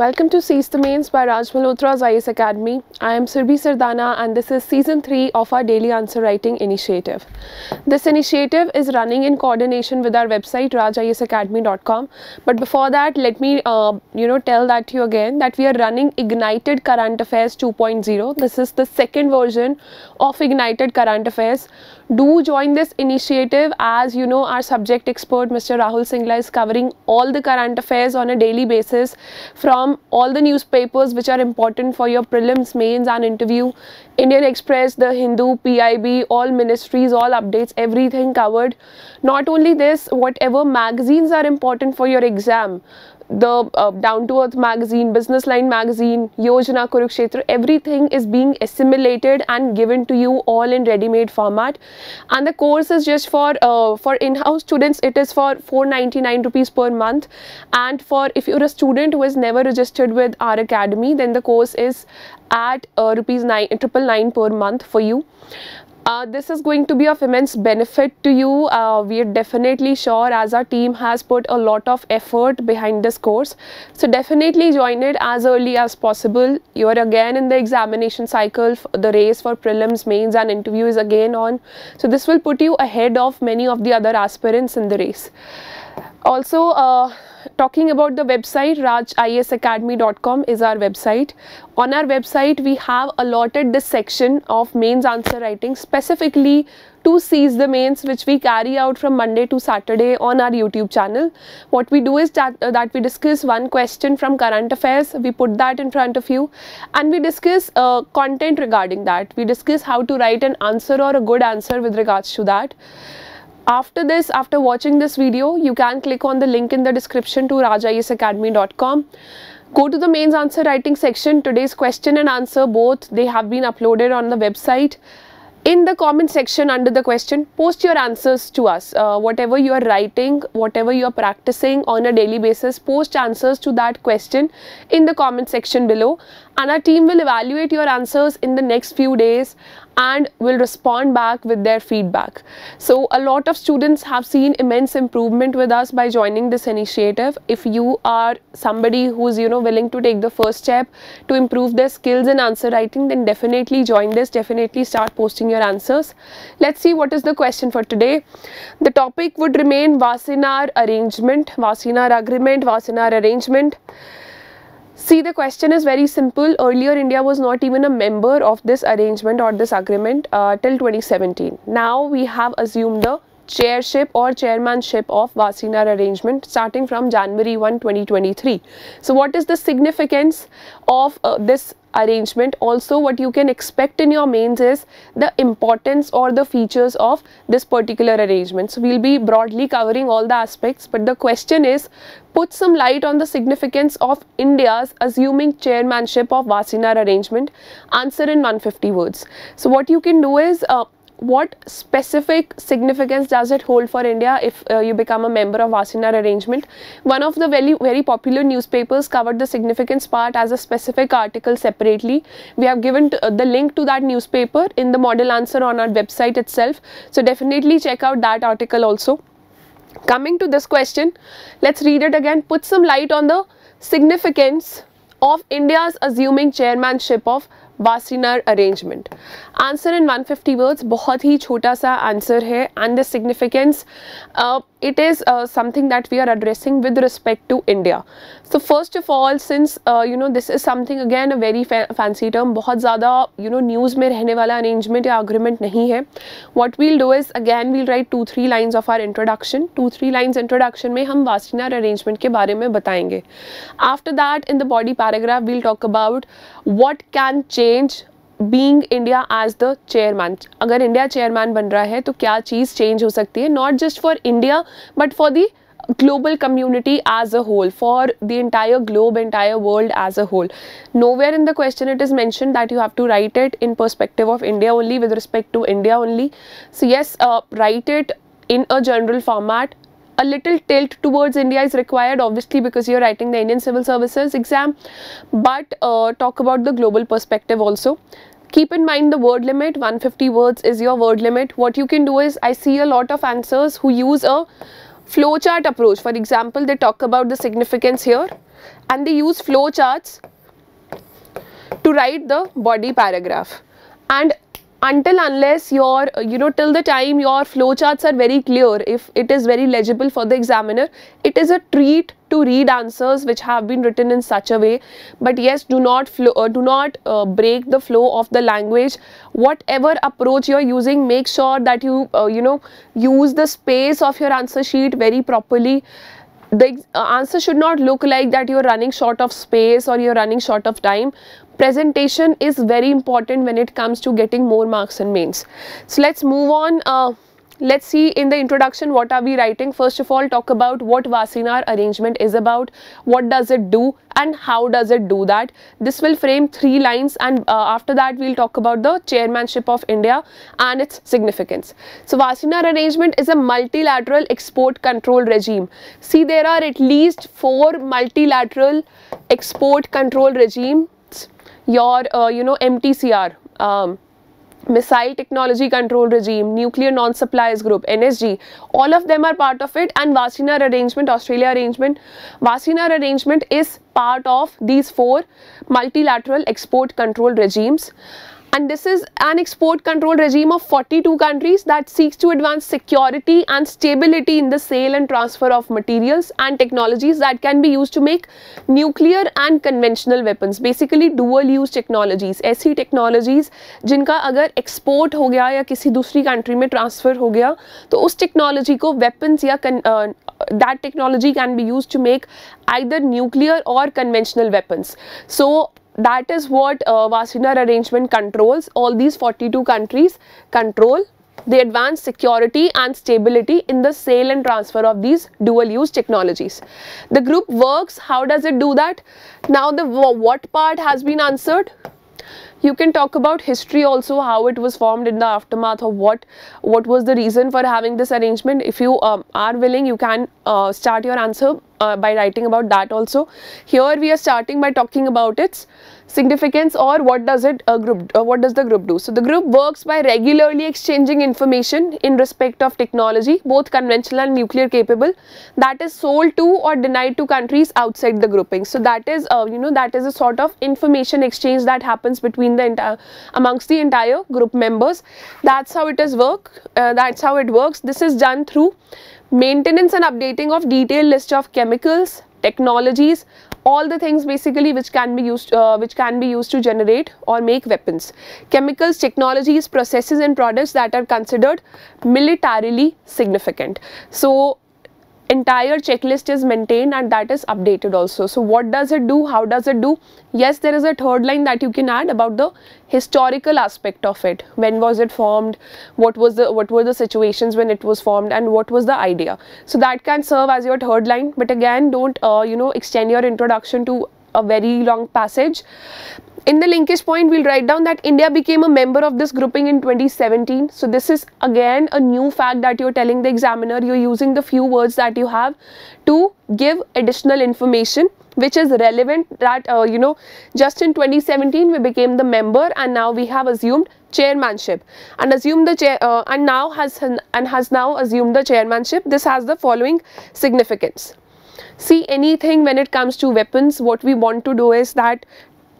Welcome to Seize the Mains by Raj Malhotra's IAS Academy. I am Surbhi Sardana and this is season 3 of our daily answer writing initiative. This initiative is running in coordination with our website rajiasacademy.com. But before that, let me uh, you know tell that to you again that we are running Ignited Current Affairs 2.0. This is the second version of Ignited Current Affairs. Do join this initiative as you know our subject expert Mr. Rahul Singla is covering all the current affairs on a daily basis from all the newspapers which are important for your prelims, mains and interview. Indian Express, The Hindu, PIB, all ministries, all updates, everything covered. Not only this, whatever magazines are important for your exam, the uh, Down to Earth magazine, Business Line magazine, Yojana Kurukshetra, everything is being assimilated and given to you all in ready-made format. And the course is just for uh, for in-house students. It is for 499 rupees per month. And for if you're a student who has never registered with our academy, then the course is at uh, rupees nine triple nine per month for you. Uh, this is going to be of immense benefit to you. Uh, we are definitely sure as our team has put a lot of effort behind this course. So definitely join it as early as possible. You are again in the examination cycle. The race for prelims, mains and interview is again on. So this will put you ahead of many of the other aspirants in the race. Also, uh, talking about the website rajiasacademy.com is our website. On our website we have allotted this section of mains answer writing specifically to seize the mains which we carry out from monday to saturday on our youtube channel. What we do is that uh, that we discuss one question from current affairs we put that in front of you and we discuss uh, content regarding that. We discuss how to write an answer or a good answer with regards to that after this, after watching this video, you can click on the link in the description to rajiasacademy.com. Go to the mains answer writing section. Today's question and answer both they have been uploaded on the website in the comment section under the question post your answers to us uh, whatever you are writing whatever you are practicing on a daily basis post answers to that question in the comment section below and our team will evaluate your answers in the next few days and will respond back with their feedback. So a lot of students have seen immense improvement with us by joining this initiative. If you are somebody who's you know willing to take the first step to improve their skills in answer writing then definitely join this, definitely start posting your answers. Let's see what is the question for today. The topic would remain Wassenaar arrangement, Wassenaar agreement, Wassenaar arrangement. See, the question is very simple. Earlier, India was not even a member of this arrangement or this agreement uh, till 2017. Now, we have assumed the chairship or chairmanship of Wassenaar arrangement starting from January 1, 2023. So what is the significance of uh, this arrangement. Also what you can expect in your mains is the importance or the features of this particular arrangement. So we'll be broadly covering all the aspects but the question is put some light on the significance of India's assuming chairmanship of Wassenaar arrangement. Answer in 150 words. So what you can do is uh, what specific significance does it hold for India if uh, you become a member of Wassenaar arrangement? One of the very, very popular newspapers covered the significance part as a specific article separately. We have given uh, the link to that newspaper in the model answer on our website itself. So definitely check out that article also. Coming to this question, let's read it again. Put some light on the significance of India's assuming chairmanship of Wassenaar arrangement. Answer in 150 fifty words बहुत ही छोटा सा answer है and the significance it is something that we are addressing with respect to India so first of all since you know this is something again a very fancy term बहुत ज़्यादा you know news में रहने वाला arrangement या agreement नहीं है। What we'll do is again we'll write two three lines of our introduction two three lines introduction में हम वास्टिनार अरेंजमेंट के बारे में बताएँगे। After that in the body paragraph we'll talk about what can change being India as the chairman अगर India chairman बन रहा है तो क्या चीज़ चेंज हो सकती है not just for India but for the global community as a whole for the entire globe entire world as a whole nowhere in the question it is mentioned that you have to write it in perspective of india only with respect to india only so yes uh, write it in a general format a little tilt towards India is required obviously because you're writing the Indian Civil Services exam but uh, talk about the global perspective also keep in mind the word limit 150 words is your word limit what you can do is i see a lot of answers who use a flowchart approach. For example, they talk about the significance here and they use flowcharts to write the body paragraph. And until unless your you know till the time your flowcharts are very clear if it is very legible for the examiner it is a treat to read answers which have been written in such a way. But yes do not flow, uh, do not uh, break the flow of the language. Whatever approach you are using make sure that you uh, you know use the space of your answer sheet very properly the uh, answer should not look like that you're running short of space or you're running short of time presentation is very important when it comes to getting more marks in mains. So let's move on. Uh, let's see in the introduction what are we writing? First of all talk about what Wassenaar arrangement is about what does it do and how does it do that. This will frame three lines and uh, after that we'll talk about the chairmanship of India and its significance. So Wassenaar arrangement is a multilateral export control regime. See there are at least four multilateral export control regimes, your uh, you know MTCR um, Missile Technology Control Regime, Nuclear Non-Suppliers Group, NSG, all of them are part of it and Wassenaar Arrangement, Australia Arrangement. Wassenaar Arrangement is part of these four multilateral export control regimes and this is an export control regime of 42 countries that seeks to advance security and stability in the sale and transfer of materials and technologies that can be used to make nuclear and conventional weapons basically dual use technologies ऐसी technologies जिनका अगर export हो गया या किसी दूसरी country में transfer हो गया तो उस technology को weapons या uh, that technology can be used to make either nuclear or conventional weapons so that is what uh, Wassenaar arrangement controls. All these 42 countries control the advanced security and stability in the sale and transfer of these dual use technologies. The group works, how does it do that? Now the what part has been answered? You can talk about history also, how it was formed in the aftermath of what what was the reason for having this arrangement. If you um, are willing, you can uh, start your answer uh, by writing about that also. Here we are starting by talking about its significance or what does it uh, group uh, what does the group do so the group works by regularly exchanging information in respect of technology both conventional and nuclear capable that is sold to or denied to countries outside the grouping so that is uh, you know that is a sort of information exchange that happens between the entire amongst the entire group members. That's how it is work uh, that's how it works. This is done through maintenance and updating of detailed list of chemicals technologies all the things basically which can be used uh, which can be used to generate or make weapons. Chemicals technologies processes and products that are considered militarily significant. So entire checklist is maintained and that is updated also. So what does it do? How does it do? Yes there is a third line that you can add about the historical aspect of it. When was it formed? What was the what were the situations when it was formed and what was the idea? So that can serve as your third line but again don't uh, you know extend your introduction to a very long passage in the linkage point, we'll write down that India became a member of this grouping in 2017. So this is again a new fact that you're telling the examiner. You're using the few words that you have to give additional information which is relevant that, uh, you know, just in 2017 we became the member and now we have assumed chairmanship and assume the chair uh, and now has and has now assumed the chairmanship. This has the following significance. See anything when it comes to weapons, what we want to do is that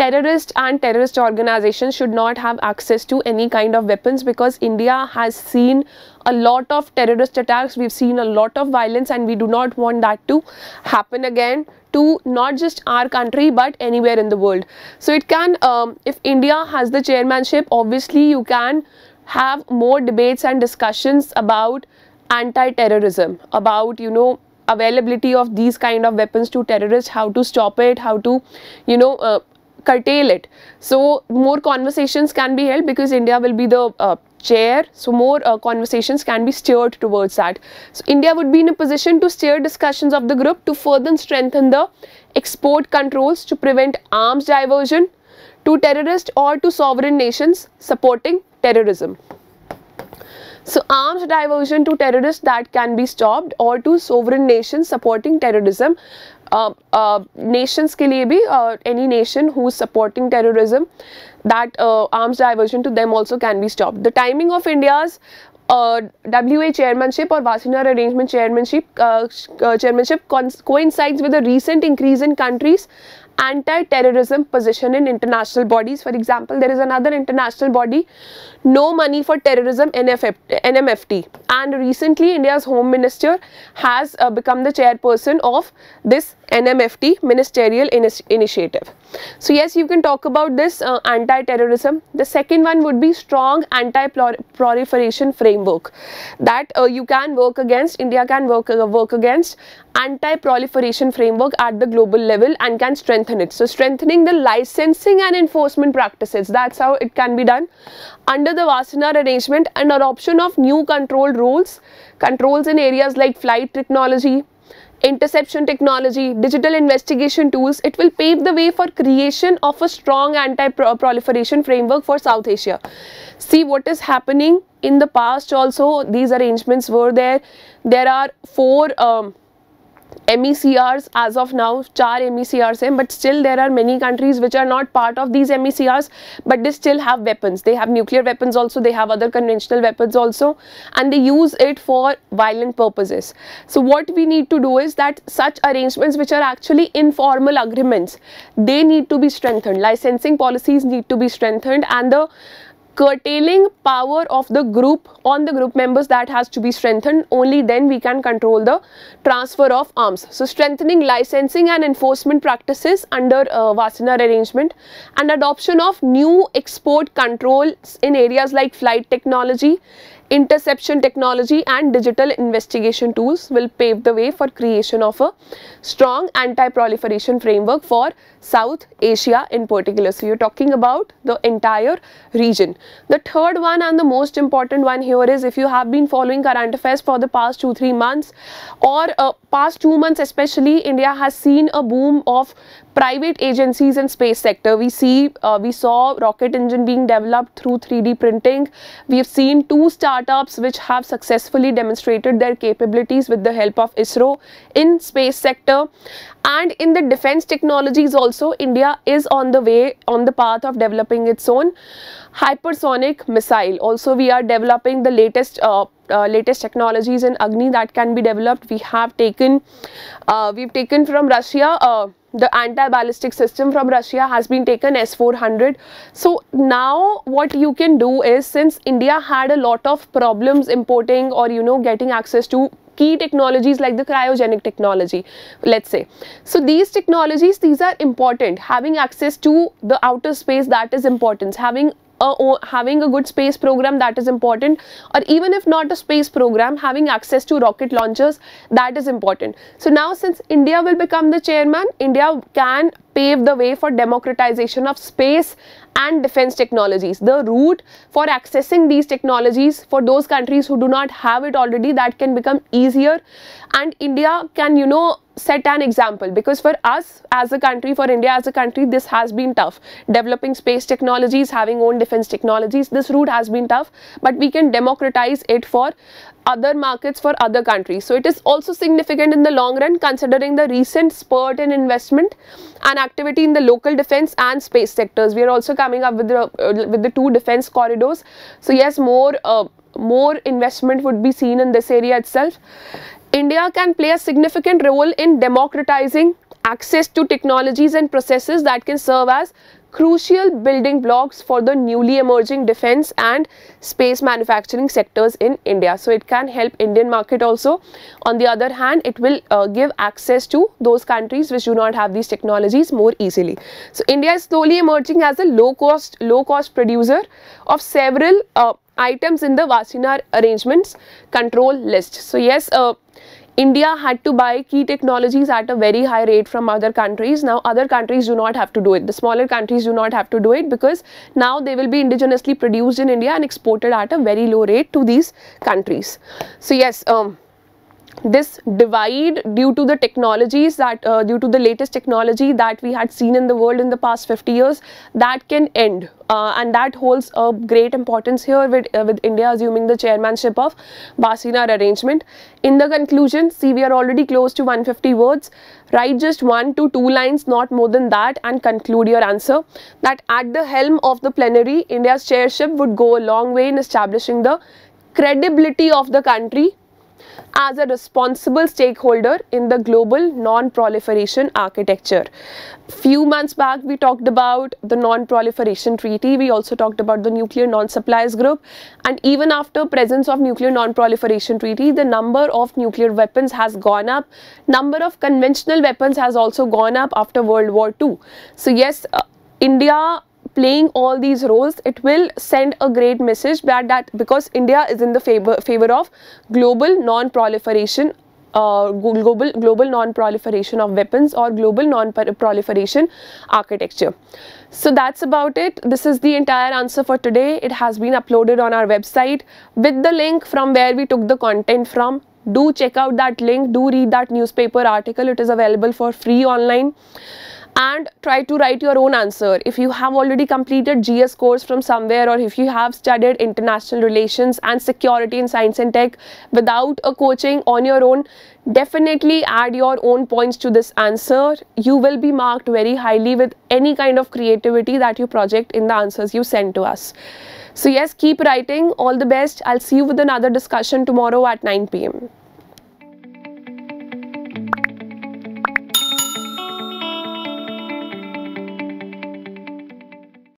terrorists and terrorist organizations should not have access to any kind of weapons because India has seen a lot of terrorist attacks, we've seen a lot of violence and we do not want that to happen again to not just our country but anywhere in the world. So it can, um, if India has the chairmanship, obviously you can have more debates and discussions about anti-terrorism, about, you know, availability of these kind of weapons to terrorists, how to stop it, how to, you know, uh, curtail it. So more conversations can be held because India will be the uh, chair. So more uh, conversations can be steered towards that. So India would be in a position to steer discussions of the group to further strengthen the export controls to prevent arms diversion to terrorist or to sovereign nations supporting terrorism. So arms diversion to terrorists that can be stopped or to sovereign nations supporting terrorism uh, uh, nations ke liye bhi, uh, any nation who is supporting terrorism, that uh, arms diversion to them also can be stopped. The timing of India's uh, WA chairmanship or Wassenaar arrangement chairmanship, chairmanship coincides with a recent increase in countries anti-terrorism position in international bodies. For example, there is another international body, No Money for Terrorism NMFT and recently India's Home Minister has uh, become the chairperson of this NMFT ministerial initiative. So yes, you can talk about this uh, anti-terrorism. The second one would be strong anti-proliferation framework that uh, you can work against, India can work, uh, work against anti-proliferation framework at the global level and can strengthen it. So strengthening the licensing and enforcement practices, that's how it can be done. Under the Wassenaar arrangement and adoption of new control rules, controls in areas like flight technology, interception technology, digital investigation tools, it will pave the way for creation of a strong anti-proliferation framework for South Asia. See what is happening in the past also, these arrangements were there. There are four um, MECRs as of now, char MECRs हैं, but still there are many countries which are not part of these MECRs, but they still have weapons. They have nuclear weapons also, they have other conventional weapons also, and they use it for violent purposes. So what we need to do is that such arrangements which are actually informal agreements, they need to be strengthened. Licensing policies need to be strengthened and the curtailing power of the group on the group members that has to be strengthened. Only then we can control the transfer of arms. So strengthening licensing and enforcement practices under uh, Wassenaar arrangement and adoption of new export controls in areas like flight technology interception technology and digital investigation tools will pave the way for creation of a strong anti-proliferation framework for South Asia in particular. So you're talking about the entire region. The third one and the most important one here is if you have been following current affairs for the past 2-3 months or uh, past 2 months especially India has seen a boom of private agencies in space sector. We see uh, we saw rocket engine being developed through 3d printing. We have seen two startups which have successfully demonstrated their capabilities with the help of isro in space sector. And in the defense technologies also india is on the way on the path of developing its own hypersonic missile. Also we are developing the latest uh, uh, latest technologies in agni that can be developed. We have taken uh, we've taken from russia uh, the anti-ballistic system from Russia has been taken S-400. So now what you can do is since India had a lot of problems importing or you know getting access to key technologies like the cryogenic technology let's say. So these technologies these are important. Having access to the outer space that is important. Having having a good space program that is important. Or even if not a space program having access to rocket launchers that is important. So now since india will become the chairman india can pave the way for democratization of space and defense technologies. The route for accessing these technologies for those countries who do not have it already that can become easier. And India can you know set an example because for us as a country for India as a country this has been tough developing space technologies having own defense technologies this route has been tough but we can democratize it for other markets for other countries. So it is also significant in the long run considering the recent spurt in investment and activity in the local defense and space sectors. We are also coming up with the, uh, with the two defense corridors. So yes, more, uh, more investment would be seen in this area itself. India can play a significant role in democratizing access to technologies and processes that can serve as crucial building blocks for the newly emerging defense and space manufacturing sectors in India. So it can help Indian market also. On the other hand, it will uh, give access to those countries which do not have these technologies more easily. So India is slowly emerging as a low cost, low cost producer of several uh, items in the Wassenaar arrangements control list. So yes, uh, India had to buy key technologies at a very high rate from other countries. Now other countries do not have to do it. The smaller countries do not have to do it because now they will be indigenously produced in India and exported at a very low rate to these countries. So yes, um, this divide due to the technologies that uh, due to the latest technology that we had seen in the world in the past 50 years that can end uh, and that holds a great importance here with, uh, with India assuming the chairmanship of Wassenaar arrangement. In the conclusion, see we are already close to 150 words. Write just one to two lines, not more than that and conclude your answer. That at the helm of the plenary, India's chairship would go a long way in establishing the credibility of the country as a responsible stakeholder in the global non-proliferation architecture. Few months back we talked about the non-proliferation treaty, we also talked about the nuclear non-suppliers group and even after presence of nuclear non-proliferation treaty the number of nuclear weapons has gone up, number of conventional weapons has also gone up after World War II. So yes, uh, India playing all these roles it will send a great message that that because india is in the favor favor of global non-proliferation uh, global global non-proliferation of weapons or global non-proliferation architecture. So that's about it. This is the entire answer for today. It has been uploaded on our website. With the link from where we took the content from do check out that link. Do read that newspaper article. It is available for free online and try to write your own answer. If you have already completed GS course from somewhere or if you have studied international relations and security in science and tech without a coaching on your own, definitely add your own points to this answer. You will be marked very highly with any kind of creativity that you project in the answers you send to us. So yes, keep writing. All the best. I'll see you with another discussion tomorrow at 9 p.m.